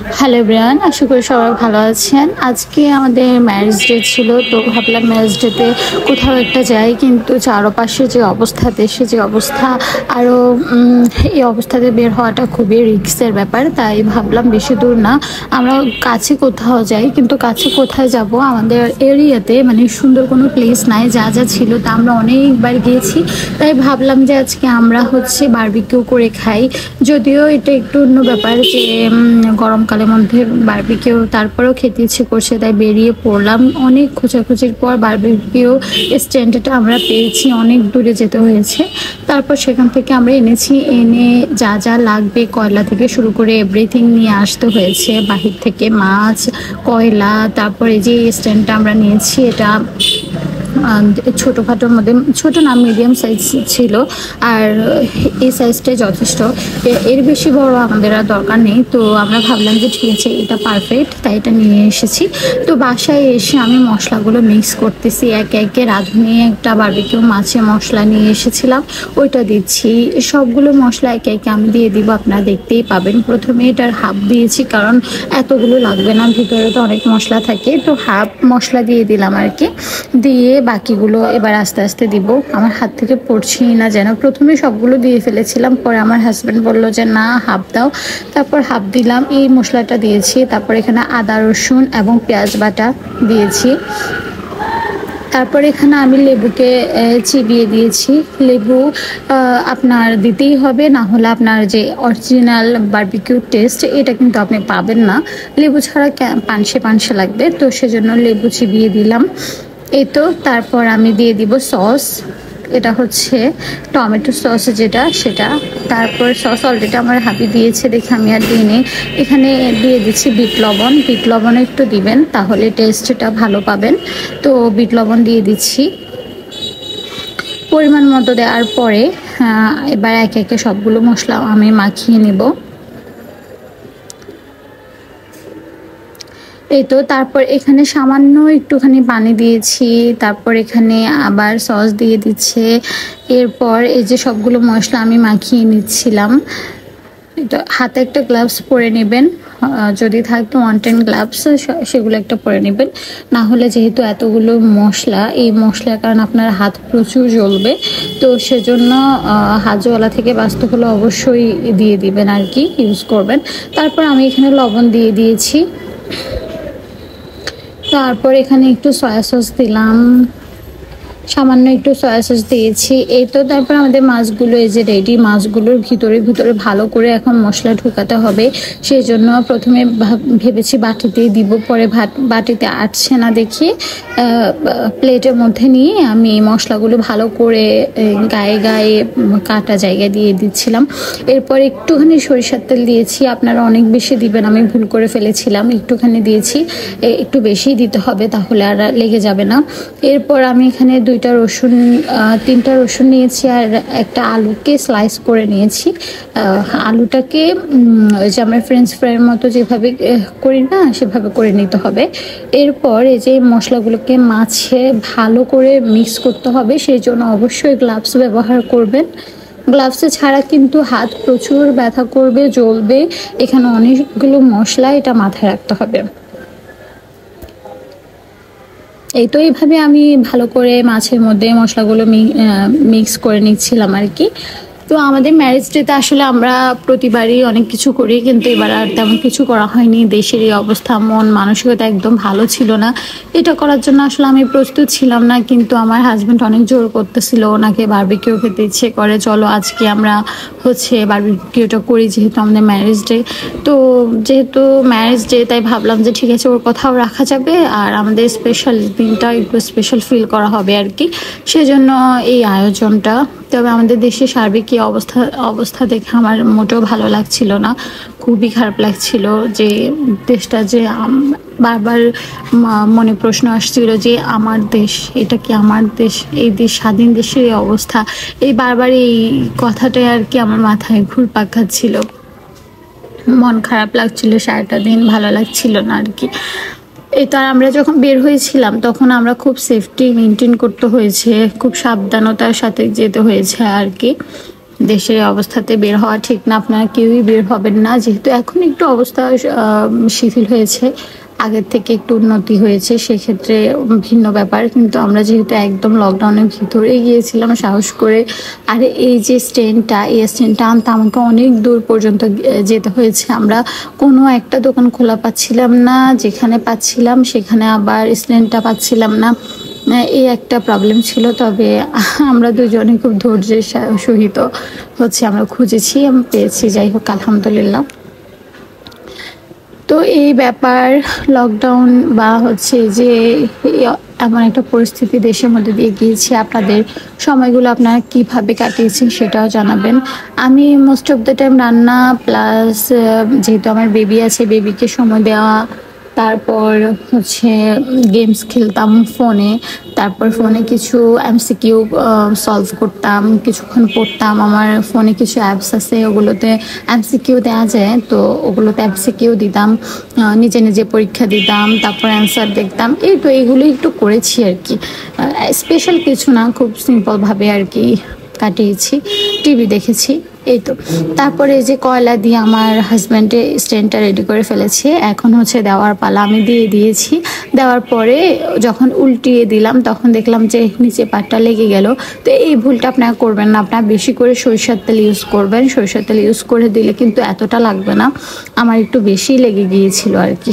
Hello Brian আশা করি সবাই ভালো আছেন। আজকে আমাদের ম্যারেজ ডে ছিল, তো ভাবলাম ম্যারেজ ডেতে কোথাও একটা যাই, কিন্তু চারপাশে যে অবস্থা, দেশে যে অবস্থা আরও এই অবস্থাতে বের হওয়াটা খুবই রিক্সের ব্যাপার, তাই ভাবলাম বেশি দূর না। আমরা কাছে কোথাও যাই, কিন্তু কাছে কোথায় যাব, আমাদের এরিয়াতে মানে সুন্দর কোনো প্লেস নাই, যা যা ছিল, তা আমরা অনেকবার গিয়েছি। তাই ভাবলাম যে আজকে আমরা হচ্ছে বারবিকিউ করে খাই। যদিও এটা একটু অন্য ব্যাপার যে গরমকালের মধ্যে বারবিকিউ তারপরেও খেতে ইচ্ছে করছে, তাই বেরিয়ে পড়লাম। অনেক খোঁজাখুঁজির পর বারবিকিউ স্ট্যান্ডটা আমরা পেয়েছি, অনেক দূরে যেতে হয়েছে। তারপর সেখান থেকে আমরা এনেছি, এনে যা যা লাগবে কয়লা থেকে শুরু করে এভরিথিং নিয়ে আসতে হয়েছে। বাহির থেকে মাছ, কয়লা, তারপরে যে স্ট্যান্ডটা আমরা নিয়েছি, এটা ছোটোখাটোর মধ্যে, ছোট না মিডিয়াম সাইজ ছিল, আর এই সাইজটাই যথেষ্ট। এর বেশি বড় আমাদের আর দরকার নেই। তো আমরা ভাবলাম যে ঠিক আছে, এটা পারফেক্ট তাই এটা নিয়ে এসেছি। তো বাসায় এসে আমি মশলাগুলো মিক্স করতেছি, একে একে রাঁধুনি, একটা বারবিকিউ মাছের মশলা নিয়ে এসেছিলাম, ওইটা দিচ্ছি। সবগুলো মশলা একে একে আমি দিয়ে দিব, আপনারা দেখতেই পাবেন। প্রথমে এটার হাফ দিয়েছি, কারণ এতগুলো লাগবে না, ভিতরে তো অনেক মশলা থাকে। তো হাফ মশলা দিয়ে দিলাম আর কি। দিয়ে বাকিগুলো এবার আস্তে আস্তে দিব। আমার হাত থেকে পড়ছি না যেন। প্রথমে সবগুলো দিয়ে ফেলেছিলাম, পরে আমার হাজব্যান্ড বলল যে, না হাফ দাও। তারপর হাফ দিলাম, এই মশলাটা দিয়েছি। তারপর এখানে আদা, রসুন এবং পেঁয়াজ বাটা দিয়েছি। তারপর এখানে আমি লেবুকে চিবিয়ে দিয়েছি। লেবু আপনার দিতেই হবে, না হলে আপনার যে অরিজিনাল বার্বিকিউ টেস্ট এটা কিন্তু আপনি পাবেন না। লেবু ছাড়া পানসে পানসে লাগবে। তো সেজন্য লেবু চিবিয়ে দিলাম। এই তো, তারপর আমি দিয়ে দিব সস। এটা হচ্ছে টমেটো সস যেটা, সেটা। তারপর সস অলরেডি আমার হাবি দিয়েছে দেখে আমি আর দিই এখানে দিয়ে দিচ্ছি বিট লবণ। বিট লবণ একটু দিবেন, তাহলে টেস্টটা ভালো পাবেন। তো বিট লবণ দিয়ে দিচ্ছি। পরিমাণ মতো দেওয়ার পরে এবার একে একে সবগুলো মশলা আমি মাখিয়ে নেব। এই তো, তারপর এখানে সামান্য একটুখানি পানি দিয়েছি, তারপর এখানে আবার সস দিয়ে দিচ্ছে। এরপর এই যে সবগুলো মশলা আমি মাখিয়ে নিচ্ছিলাম। হাতে একটা গ্লাভস পরে নেবেন। যদি থাকতো ওয়ান টেন গ্লাভস সেগুলো একটা পরে নেবেন। না হলে যেহেতু এতগুলো মশলা, এই মশলার কারণে আপনার হাত প্রচুর জ্বলবে। তো সেজন্য হাজওয়ালা থেকে বাঁচতে হলে অবশ্যই দিয়ে দিবেন আর কি ইউজ করবেন। তারপর আমি এখানে লবণ দিয়ে দিয়েছি। তারপর এখানে একটু সয়া সস দিলাম। সামান্য একটু সয়া সস দিয়েছি। এই তো তারপর আমাদের মাছগুলো, এই যে রেডি মাছগুলোর ভিতরে ভিতরে ভালো করে এখন মশলা ঢুকাতে হবে। সেই জন্য প্রথমে ভেবেছি বাটিতেই দিব, পরে ভাত বাটিতে আটছে না দেখি। প্লেটের মধ্যে নিয়ে আমি এই মশলাগুলো ভালো করে গায়ে গায়ে কাটা জায়গায় দিয়ে দিচ্ছিলাম। এরপর একটুখানি সরিষার তেল দিয়েছি। আপনারা অনেক বেশি দিবেন, আমি ভুল করে ফেলেছিলাম। একটুখানি দিয়েছি একটু বেশি দিতে হবে, তাহলে আর লেগে যাবে না। এরপর আমি এখানে দুই দুইটা রসুন তিনটা রসুন নিয়েছি আর একটা আলুকে স্লাইস করে নিয়েছি। আলুটাকে ওই যে আমরা ফ্রেঞ্চ ফ্রাইয়ের মতো যেভাবে করি না, সেভাবে করে নিতে হবে। এরপর এই যে মশলাগুলোকে মাছে ভালো করে মিক্স করতে হবে, সেই জন্য অবশ্যই গ্লাভস ব্যবহার করবেন। গ্লাভসে ছাড়া কিন্তু হাত প্রচুর ব্যথা করবে, জ্বলবে। এখানে অনেকগুলো মশলা এটা মাথায় রাখতে হবে। এই তো এইভাবে আমি ভালো করে মাছের মধ্যে মশলাগুলো মিক্স করে নিচ্ছিলাম আর কি। তো আমাদের ম্যারেজ ডেতে আসলে আমরা প্রতিবারই অনেক কিছু করি, কিন্তু এবার আর তেমন কিছু করা হয়নি। দেশের এই অবস্থা, মন, মানসিকতা একদম ভালো ছিল না। এটা করার জন্য আসলে আমি প্রস্তুত ছিলাম না, কিন্তু আমার হাজব্যান্ড অনেক জোর করতেছিল। ওনাকে বারবিকিউ খেতে ইচ্ছে করে, চলো আজকে আমরা হচ্ছে বারবিকিউটা করি যেহেতু আমাদের ম্যারেজ ডে তো যেহেতু ম্যারেজ ডে তাই ভাবলাম যে ঠিক আছে, ওর কথাও রাখা যাবে। আর আমাদের স্পেশাল দিনটা একটু স্পেশাল ফিল করা হবে আর কি। সেজন্য এই আয়োজনটা তবে আমাদের দেশে সার্বিক কী অবস্থা অবস্থা দেখে আমার মোটেও ভালো লাগছিল না। খুবই খারাপ লাগছিল যে দেশটা যে বারবার মনে প্রশ্ন আসছিল যে আমার দেশ, এটা কি আমার দেশ? এই দেশ, স্বাধীন দেশের এই অবস্থা। এই বারবার এই কথাটাই আর কি আমার মাথায় ঘুরপাক খাচ্ছিল। মন খারাপ লাগছিল, সারাটা দিন ভালো লাগছিল না আর কি। এটা আমরা যখন বের হয়েছিলাম, তখন আমরা খুব সেফটি মেনটেন করতে হয়েছে, খুব সাবধানতার সাথে যেতে হয়েছে আর কি। দেশের অবস্থাতে বের হওয়া ঠিক না, আপনারা কেউই বের হবেন না। যেহেতু এখন একটু অবস্থা শিথিল হয়েছে, আগের থেকে একটু উন্নতি হয়েছে, সেক্ষেত্রে ভিন্ন ব্যাপার। কিন্তু আমরা যেহেতু একদম লকডাউনের ভিতরে গিয়েছিলাম, সাহস করে, আর এই যে স্ট্যান্ডটা, এই স্ট্যান্ডটা আনতে আমাকে অনেক দূর পর্যন্ত যেতে হয়েছে। আমরা কোনো একটা দোকান খোলা পাচ্ছিলাম না, যেখানে পাচ্ছিলাম, সেখানে আবার স্ট্যান্ডটা পাচ্ছিলাম না। এই একটা প্রবলেম ছিল, তবে আমরা দুজনে খুব ধৈর্যের সহিত হচ্ছে আমরা খুঁজেছি আমি পেয়েছি, যাই হোক, আলহামদুলিল্লাহ। তো এই ব্যাপার লকডাউন বা হচ্ছে যে এমন একটা পরিস্থিতি দেশের মধ্যে দিয়ে গিয়েছে, আপনাদের সময়গুলো আপনারা কীভাবে কাটিয়েছেন সেটাও জানাবেন। আমি মোস্ট অফ দ্য টাইম রান্না প্লাস যেহেতু আমার বেবি আছে বেবিকে সময় দেওয়া তারপর হচ্ছে গেমস খেলতাম ফোনে তারপর ফোনে কিছু এমসিকিউ সলভ করতাম, কিছুক্ষণ পড়তাম। আমার ফোনে কিছু অ্যাপস আছে, ওগুলোতে এমসিকিউ দেওয়া যায়, তো ওগুলোতে এমসিকিউ দিতাম নিজে নিজে পরীক্ষা দিতাম, তারপর অ্যান্সার দেখতাম। এই তো এগুলো একটু করেছি আর কি। স্পেশাল কিছু না, খুব সিম্পলভাবে আর কি কাটিয়েছি। টিভি দেখেছি। এই তো তারপরে যে কয়লা দিয়ে আমার হাজব্যান্ডে স্ট্যান্ডটা রেডি করে ফেলেছে, এখন হচ্ছে দেওয়ার পালা আমি দিয়ে দিয়েছি। দেওয়ার পরে যখন উল্টিয়ে দিলাম, তখন দেখলাম যে নিচে পাটটা লেগে গেল। তো এই ভুলটা আপনারা করবেন না আপনারা বেশি করে সরিষার তেল ইউজ করবেন। সরিষার তেল ইউজ করে দিলে কিন্তু এতটা লাগবে না, আমার একটু বেশি লেগে গিয়েছিল আর কি।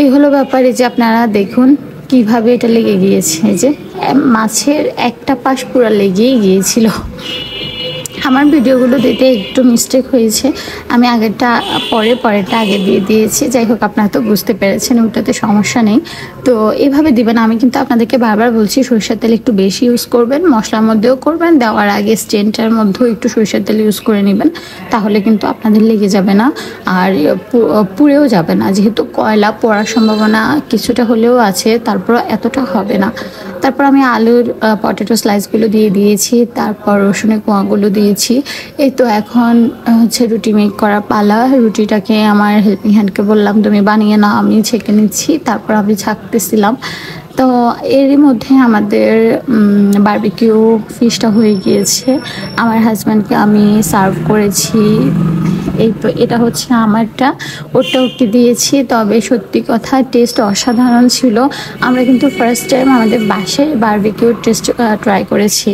এই হলো ব্যাপারে যে আপনারা দেখুন কীভাবে এটা লেগে গিয়েছে। যে মাছের একটা পাশ পুরো লেগেই গিয়েছিল। আমার ভিডিওগুলো দিতে একটু মিস্টেক হয়েছে। আমি আগেরটা, পরে, পরেরটা আগে দিয়ে দিয়েছি। যাই হোক, আপনারা তো বুঝতে পেরেছেন, ওটাতে সমস্যা নেই। তো এইভাবে দিবেন, আমি কিন্তু আপনাদেরকে বারবার বলছি, সরিষার তেল একটু বেশি ইউজ করবেন, মশলার মধ্যেও করবেন, দেওয়ার আগে স্টেনটার মধ্যেও একটু সরিষার তেল ইউজ করে নেবেন, তাহলে কিন্তু আপনাদের লেগে যাবে না, আর পুড়েও যাবে না। যেহেতু কয়লা পড়ার সম্ভাবনা কিছুটা হলেও আছে তারপর এতটা হবে না। তারপর আমি আলুর পটেটো স্লাইসগুলো দিয়ে দিয়েছি, তারপর রসুনের কোয়াগুলো দিয়েছি। এই তো এখন হচ্ছে রুটি মেক করা পালা। রুটিটাকে আমার হেল্পিং হ্যান্ডকে বললাম, তুমি বানিয়ে নাও, আমি ছেঁকে নিচ্ছি। তারপর আমি ছাঁকতেছিলাম। তো এরই মধ্যে আমাদের বারবিকিউ ফিশটা হয়ে গিয়েছে। আমার হাজব্যান্ডকে আমি সার্ভ করেছি। এই তো এটা হচ্ছে আমারটা। ওটা ওকে দিয়েছি, তবে সত্যি কথা টেস্ট অসাধারণ ছিল। আমরা কিন্তু ফার্স্ট টাইম আমাদের বাসায় বারবিকিউ টেস্ট ট্রাই করেছি।